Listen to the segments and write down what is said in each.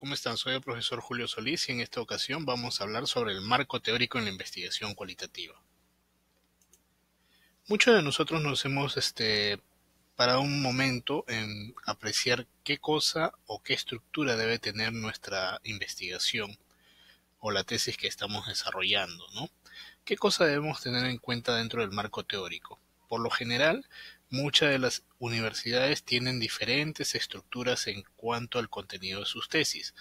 ¿Cómo están? Soy el profesor Julio Solís y en esta ocasión vamos a hablar sobre el marco teórico en la investigación cualitativa. Muchos de nosotros nos hemos este, parado un momento en apreciar qué cosa o qué estructura debe tener nuestra investigación o la tesis que estamos desarrollando, ¿no? ¿Qué cosa debemos tener en cuenta dentro del marco teórico? Por lo general, Muchas de las universidades tienen diferentes estructuras en cuanto al contenido de sus tesis,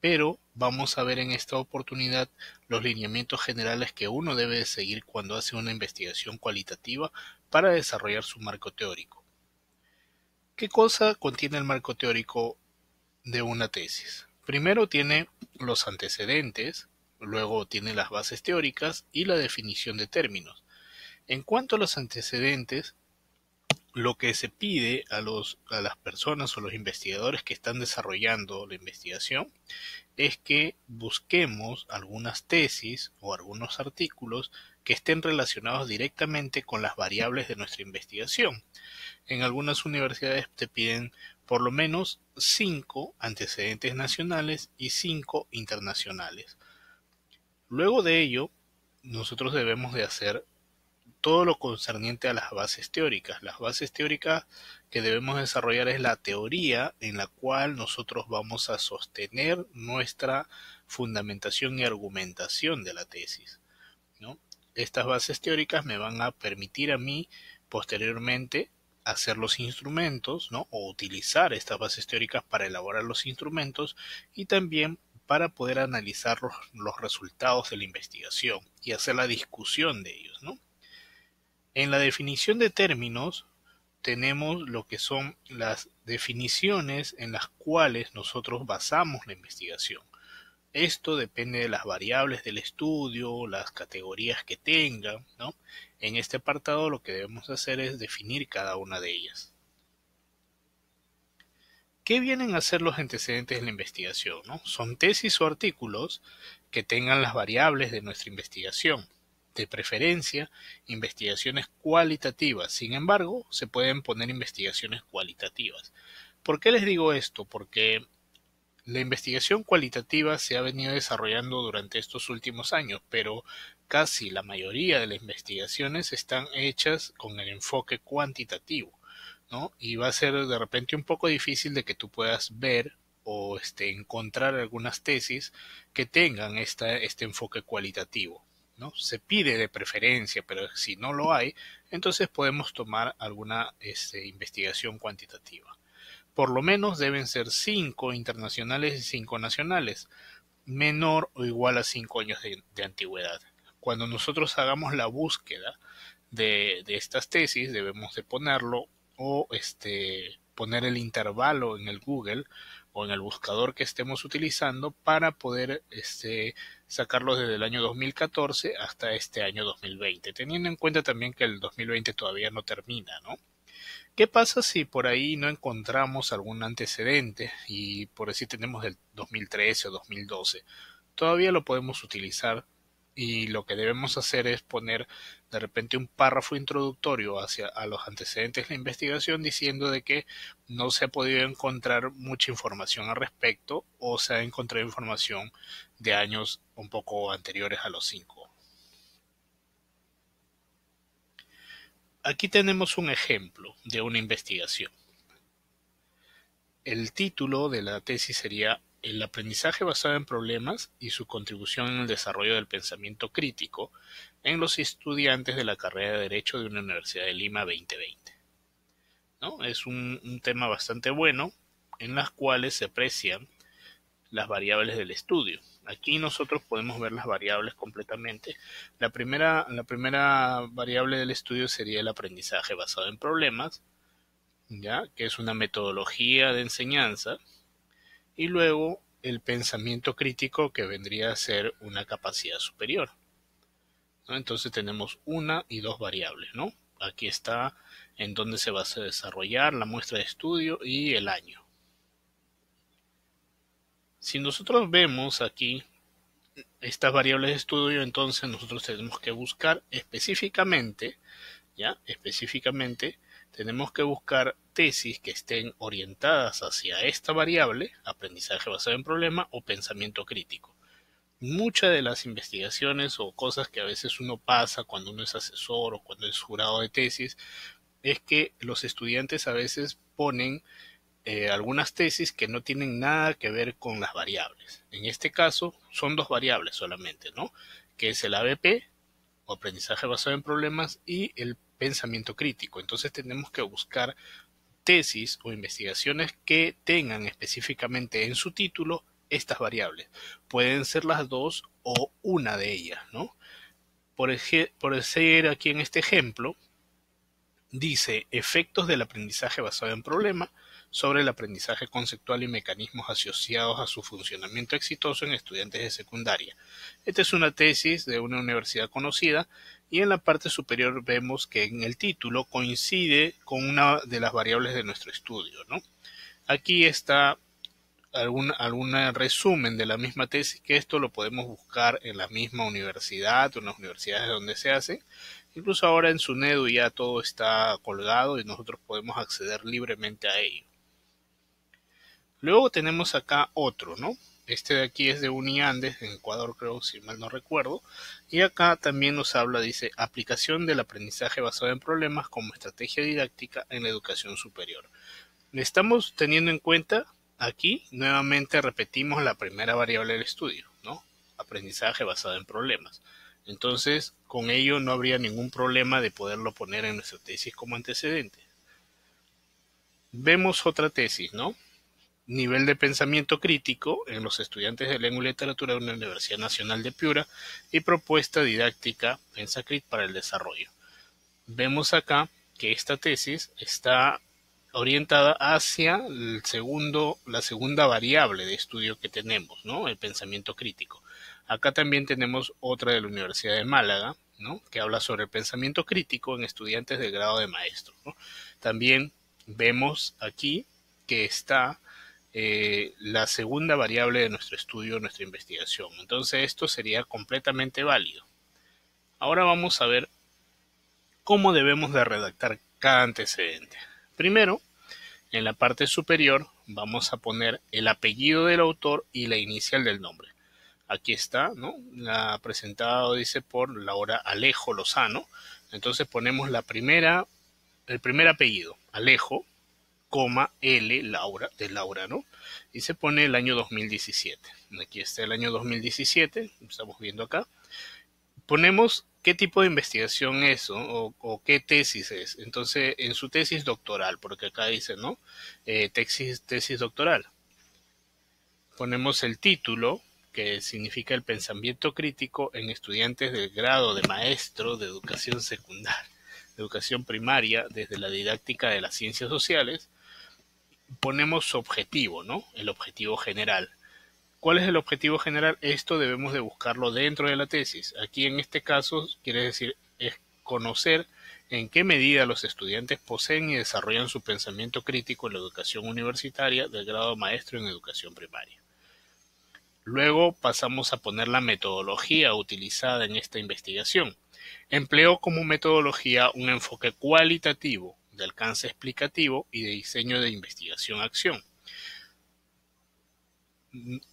pero vamos a ver en esta oportunidad los lineamientos generales que uno debe seguir cuando hace una investigación cualitativa para desarrollar su marco teórico. ¿Qué cosa contiene el marco teórico de una tesis? Primero tiene los antecedentes, luego tiene las bases teóricas y la definición de términos. En cuanto a los antecedentes, lo que se pide a, los, a las personas o los investigadores que están desarrollando la investigación es que busquemos algunas tesis o algunos artículos que estén relacionados directamente con las variables de nuestra investigación. En algunas universidades te piden por lo menos cinco antecedentes nacionales y cinco internacionales. Luego de ello, nosotros debemos de hacer todo lo concerniente a las bases teóricas. Las bases teóricas que debemos desarrollar es la teoría en la cual nosotros vamos a sostener nuestra fundamentación y argumentación de la tesis. ¿no? Estas bases teóricas me van a permitir a mí posteriormente hacer los instrumentos, ¿no? O utilizar estas bases teóricas para elaborar los instrumentos y también para poder analizar los, los resultados de la investigación y hacer la discusión de ellos, ¿no? En la definición de términos tenemos lo que son las definiciones en las cuales nosotros basamos la investigación. Esto depende de las variables del estudio, las categorías que tenga, ¿no? En este apartado lo que debemos hacer es definir cada una de ellas. ¿Qué vienen a ser los antecedentes de la investigación? Son tesis o artículos que tengan las variables de nuestra investigación de preferencia investigaciones cualitativas. Sin embargo, se pueden poner investigaciones cualitativas. ¿Por qué les digo esto? Porque la investigación cualitativa se ha venido desarrollando durante estos últimos años, pero casi la mayoría de las investigaciones están hechas con el enfoque cuantitativo, ¿no? Y va a ser de repente un poco difícil de que tú puedas ver o este, encontrar algunas tesis que tengan esta, este enfoque cualitativo. Se pide de preferencia, pero si no lo hay, entonces podemos tomar alguna este, investigación cuantitativa. Por lo menos deben ser cinco internacionales y cinco nacionales, menor o igual a cinco años de, antigüedad. Cuando nosotros hagamos la búsqueda de, de, estas tesis, debemos de ponerlo o este, poner el intervalo en el Google o en el buscador que estemos utilizando para poder este, sacarlo desde el año 2014 hasta este año 2020, teniendo en cuenta también que el 2020 todavía no termina, ¿no? ¿Qué pasa si por ahí no encontramos algún antecedente y por así tenemos el 2013 o 2012? Todavía lo podemos utilizar y lo que debemos hacer es poner de repente un párrafo introductorio hacia a los antecedentes de la investigación diciendo de que no se ha podido encontrar mucha información al respecto o se ha encontrado información de años un poco anteriores a los cinco. Aquí tenemos un ejemplo de una investigación. El título de la tesis sería el aprendizaje basado en problemas y su contribución en el desarrollo del pensamiento crítico en los estudiantes de la carrera de Derecho de una Universidad de Lima 2020. ¿No? Es un, tema bastante bueno en las cuales se aprecian las variables del estudio. Aquí nosotros podemos ver las variables completamente. La primera, la primera variable del estudio sería el aprendizaje basado en problemas, ya que es una metodología de enseñanza y luego el pensamiento crítico que vendría a ser una capacidad superior. Entonces tenemos una y dos variables, ¿no? Aquí está en dónde se va a desarrollar la muestra de estudio y el año. Si nosotros vemos aquí estas variables de estudio, entonces nosotros tenemos que buscar específicamente, ¿ya? Específicamente tenemos que buscar tesis que estén orientadas hacia esta variable, aprendizaje basado en problema o pensamiento crítico. Muchas de las investigaciones o cosas que a veces uno pasa cuando uno es asesor o cuando es jurado de tesis es que los estudiantes a veces ponen eh, algunas tesis que no tienen nada que ver con las variables. En este caso son dos variables solamente, ¿no? Que es el ABP o aprendizaje basado en problemas y el pensamiento crítico. Entonces tenemos que buscar tesis o investigaciones que tengan específicamente en su título estas variables. Pueden ser las dos o una de ellas, ¿no? Por, por ser aquí en este ejemplo, dice efectos del aprendizaje basado en problemas sobre el aprendizaje conceptual y mecanismos asociados a su funcionamiento exitoso en estudiantes de secundaria. Esta es una tesis de una universidad conocida y en la parte superior vemos que en el título coincide con una de las variables de nuestro estudio. Aquí está algún, algún resumen de la misma tesis, que esto lo podemos buscar en la misma universidad o en las universidades donde se hace. Incluso ahora en SUNEDU ya todo está colgado y nosotros podemos acceder libremente a ello. Luego tenemos acá otro, ¿no? Este de aquí es de Uniandes, en Ecuador creo, si mal no recuerdo. Y acá también nos habla, dice, aplicación del aprendizaje basado en problemas como estrategia didáctica en la educación superior. Estamos teniendo en cuenta aquí, nuevamente repetimos la primera variable del estudio, ¿no? Aprendizaje basado en problemas. Entonces, con ello no habría ningún problema de poderlo poner en nuestra tesis como antecedente. Vemos otra tesis, ¿no? Nivel de pensamiento crítico en los estudiantes de lengua y literatura de la Universidad Nacional de Piura y propuesta didáctica PensaCrit para el desarrollo. Vemos acá que esta tesis está orientada hacia el segundo, la segunda variable de estudio que tenemos, ¿no? El pensamiento crítico. Acá también tenemos otra de la Universidad de Málaga, ¿no? Que habla sobre el pensamiento crítico en estudiantes de grado de maestro. También vemos aquí que está eh, la segunda variable de nuestro estudio, nuestra investigación. Entonces esto sería completamente válido. Ahora vamos a ver cómo debemos de redactar cada antecedente. Primero, en la parte superior vamos a poner el apellido del autor y la inicial del nombre. Aquí está, ¿no? La presentado dice por Laura Alejo Lozano. Entonces ponemos la primera, el primer apellido, Alejo, L, Laura, de Laura, ¿no? Y se pone el año 2017. Aquí está el año 2017, estamos viendo acá. Ponemos qué tipo de investigación es o, qué tesis es. Entonces, en su tesis doctoral, porque acá dice, ¿no? Eh, tesis, tesis doctoral. Ponemos el título, que significa el pensamiento crítico en estudiantes del grado de maestro de educación secundaria, educación primaria, desde la didáctica de las ciencias sociales, ponemos su objetivo, ¿no? El objetivo general. ¿Cuál es el objetivo general? Esto debemos de buscarlo dentro de la tesis. Aquí en este caso quiere decir es conocer en qué medida los estudiantes poseen y desarrollan su pensamiento crítico en la educación universitaria del grado maestro en educación primaria. Luego pasamos a poner la metodología utilizada en esta investigación. Empleo como metodología un enfoque cualitativo de alcance explicativo y de diseño de investigación-acción.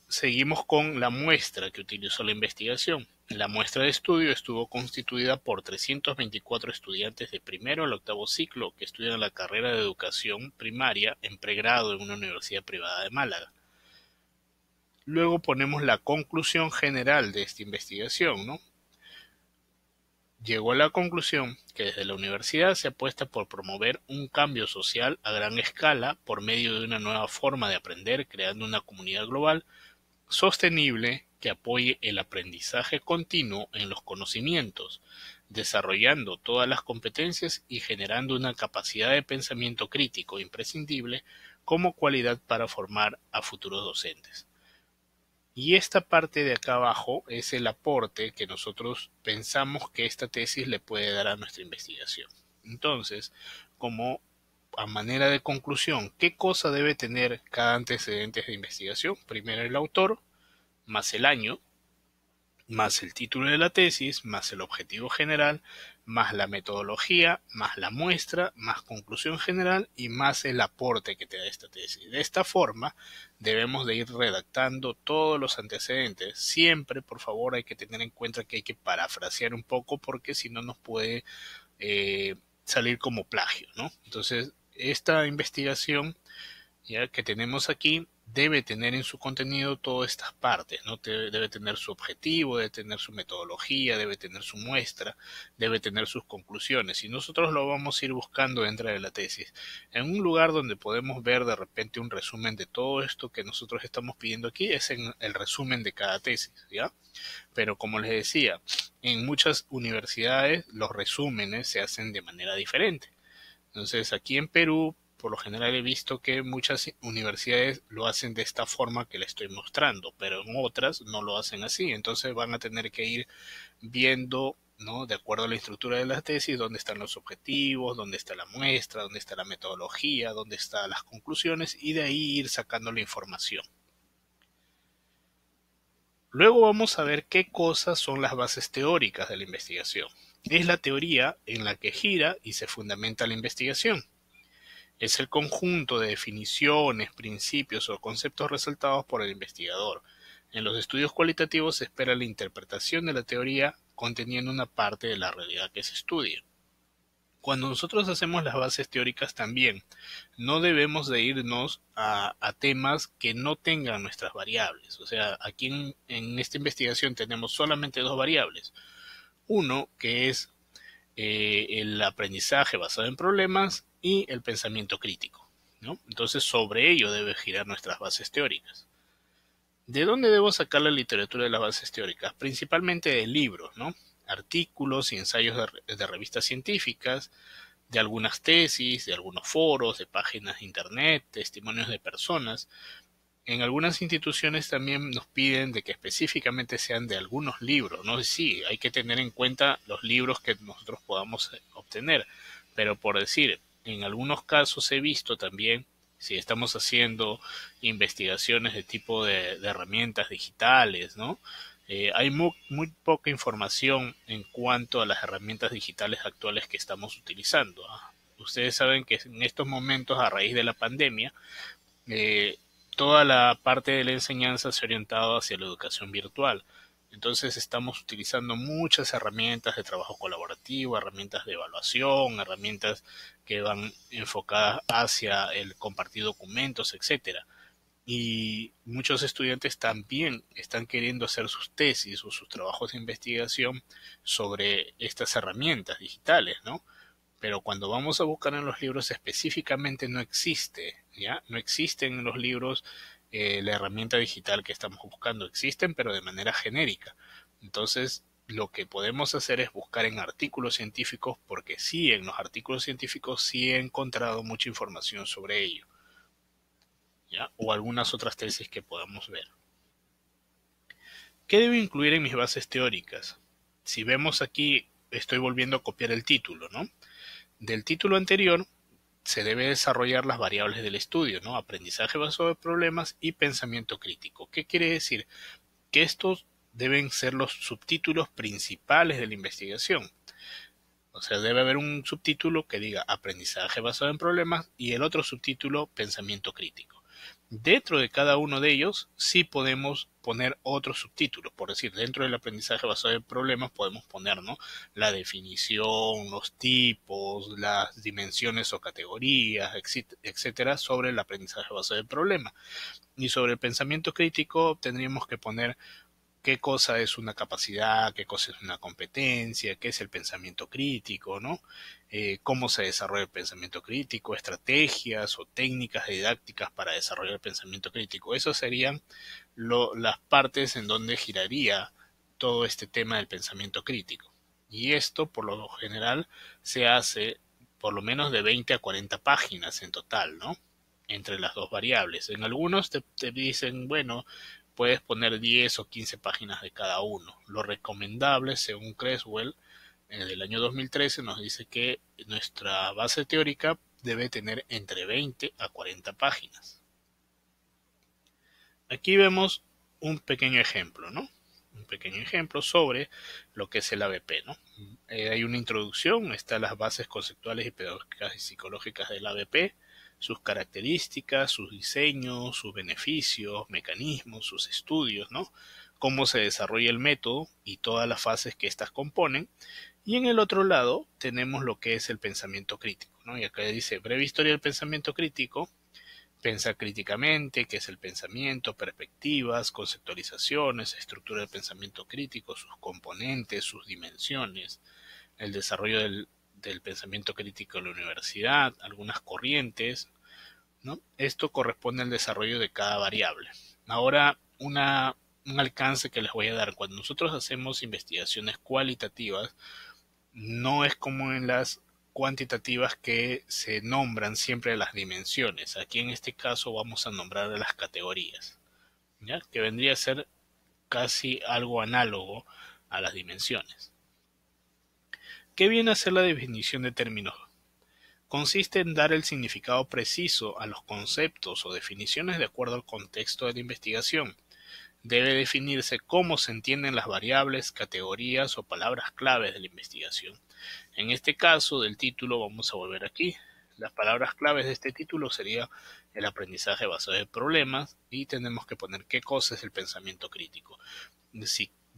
Seguimos con la muestra que utilizó la investigación. La muestra de estudio estuvo constituida por 324 estudiantes de primero al octavo ciclo que estudian la carrera de educación primaria en pregrado en una universidad privada de Málaga. Luego ponemos la conclusión general de esta investigación, ¿no? Llegó a la conclusión que desde la universidad se apuesta por promover un cambio social a gran escala por medio de una nueva forma de aprender, creando una comunidad global sostenible que apoye el aprendizaje continuo en los conocimientos, desarrollando todas las competencias y generando una capacidad de pensamiento crítico imprescindible como cualidad para formar a futuros docentes. Y esta parte de acá abajo es el aporte que nosotros pensamos que esta tesis le puede dar a nuestra investigación. Entonces, como a manera de conclusión, ¿qué cosa debe tener cada antecedente de investigación? Primero el autor, más el año, más el título de la tesis, más el objetivo general, más la metodología, más la muestra, más conclusión general y más el aporte que te da esta tesis. De esta forma, debemos de ir redactando todos los antecedentes. Siempre, por favor, hay que tener en cuenta que hay que parafrasear un poco porque si no nos puede eh, salir como plagio, ¿no? Entonces, esta investigación ya que tenemos aquí debe tener en su contenido todas estas partes, ¿no? Debe tener su objetivo, debe tener su metodología, debe tener su muestra, debe tener sus conclusiones. Y nosotros lo vamos a ir buscando dentro de la tesis. En un lugar donde podemos ver de repente un resumen de todo esto que nosotros estamos pidiendo aquí es en el resumen de cada tesis, ¿ya? Pero como les decía, en muchas universidades los resúmenes se hacen de manera diferente. Entonces, aquí en Perú por lo general he visto que muchas universidades lo hacen de esta forma que le estoy mostrando, pero en otras no lo hacen así. Entonces van a tener que ir viendo, ¿no? De acuerdo a la estructura de la tesis, dónde están los objetivos, dónde está la muestra, dónde está la metodología, dónde están las conclusiones y de ahí ir sacando la información. Luego vamos a ver qué cosas son las bases teóricas de la investigación. Es la teoría en la que gira y se fundamenta la investigación es el conjunto de definiciones, principios o conceptos resaltados por el investigador. En los estudios cualitativos se espera la interpretación de la teoría conteniendo una parte de la realidad que se estudia. Cuando nosotros hacemos las bases teóricas también, no debemos de irnos a, temas que no tengan nuestras variables. O sea, aquí en, esta investigación tenemos solamente dos variables. Uno, que es eh, el aprendizaje basado en problemas y el pensamiento crítico. ¿no? Entonces sobre ello debe girar nuestras bases teóricas. ¿De dónde debo sacar la literatura de las bases teóricas? Principalmente de libros, ¿no? artículos y ensayos de, revistas científicas, de algunas tesis, de algunos foros, de páginas de internet, testimonios de personas, en algunas instituciones también nos piden de que específicamente sean de algunos libros, ¿no? Sí, hay que tener en cuenta los libros que nosotros podamos eh, obtener, pero por decir, en algunos casos he visto también, si estamos haciendo investigaciones de tipo de, herramientas digitales, ¿no? Eh, hay muy, muy, poca información en cuanto a las herramientas digitales actuales que estamos utilizando. ¿ah? Ustedes saben que en estos momentos, a raíz de la pandemia, eh, toda la parte de la enseñanza se ha orientado hacia la educación virtual. Entonces estamos utilizando muchas herramientas de trabajo colaborativo, herramientas de evaluación, herramientas que van enfocadas hacia el compartir documentos, etcétera. Y muchos estudiantes también están queriendo hacer sus tesis o sus trabajos de investigación sobre estas herramientas digitales, ¿no? pero cuando vamos a buscar en los libros específicamente no existe, ¿ya? No existen en los libros eh, la herramienta digital que estamos buscando, existen pero de manera genérica. Entonces, lo que podemos hacer es buscar en artículos científicos porque sí, en los artículos científicos sí he encontrado mucha información sobre ello. ¿Ya? O algunas otras tesis que podamos ver. ¿Qué debo incluir en mis bases teóricas? Si vemos aquí, estoy volviendo a copiar el título, ¿no? Del título anterior se debe desarrollar las variables del estudio, ¿no? Aprendizaje basado en problemas y pensamiento crítico. ¿Qué quiere decir? Que estos deben ser los subtítulos principales de la investigación. O sea, debe haber un subtítulo que diga aprendizaje basado en problemas y el otro subtítulo pensamiento crítico. Dentro de cada uno de ellos sí podemos poner otros subtítulos, por decir, dentro del aprendizaje basado en problemas podemos poner la definición, los tipos, las dimensiones o categorías, etcétera, sobre el aprendizaje basado en problemas. Y sobre el pensamiento crítico tendríamos que poner qué cosa es una capacidad, qué cosa es una competencia, qué es el pensamiento crítico, ¿no? Eh, cómo se desarrolla el pensamiento crítico, estrategias o técnicas didácticas para desarrollar el pensamiento crítico. Esas serían las partes en donde giraría todo este tema del pensamiento crítico. Y esto, por lo general, se hace por lo menos de 20 a 40 páginas en total, ¿no? Entre las dos variables. En algunos te dicen, bueno, puedes poner 10 o 15 páginas de cada uno. Lo recomendable, según Creswell, en el año 2013 nos dice que nuestra base teórica debe tener entre 20 a 40 páginas. Aquí vemos un pequeño ejemplo, ¿no? un pequeño ejemplo sobre lo que es el ABP. ¿no? Eh, hay una introducción, están las bases conceptuales y pedagógicas y psicológicas del ABP, sus características, sus diseños, sus beneficios, mecanismos, sus estudios, ¿no? cómo se desarrolla el método y todas las fases que éstas componen. Y en el otro lado tenemos lo que es el pensamiento crítico. ¿no? Y acá dice breve historia del pensamiento crítico Pensar críticamente, que es el pensamiento, perspectivas, conceptualizaciones, estructura del pensamiento crítico, sus componentes, sus dimensiones, el desarrollo del, pensamiento crítico en la universidad, algunas corrientes, ¿no? Esto corresponde al desarrollo de cada variable. Ahora, una, un alcance que les voy a dar. Cuando nosotros hacemos investigaciones cualitativas, no es como en las cuantitativas que se nombran siempre las dimensiones. Aquí en este caso vamos a nombrar las categorías, ¿ya? que vendría a ser casi algo análogo a las dimensiones. ¿Qué viene a ser la definición de términos? Consiste en dar el significado preciso a los conceptos o definiciones de acuerdo al contexto de la investigación. Debe definirse cómo se entienden las variables, categorías o palabras claves de la investigación en este caso del título vamos a volver aquí. Las palabras claves de este título sería el aprendizaje basado en problemas y tenemos que poner qué cosa es el pensamiento crítico.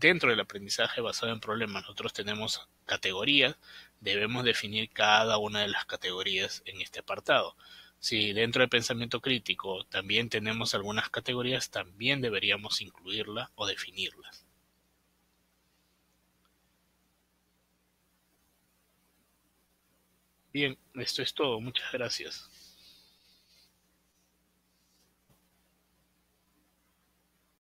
Dentro del aprendizaje basado en problemas nosotros tenemos categorías, debemos definir cada una de las categorías en este apartado. Si dentro del pensamiento crítico también tenemos algunas categorías, también deberíamos incluirlas o definirlas. Bien, esto es todo. Muchas gracias.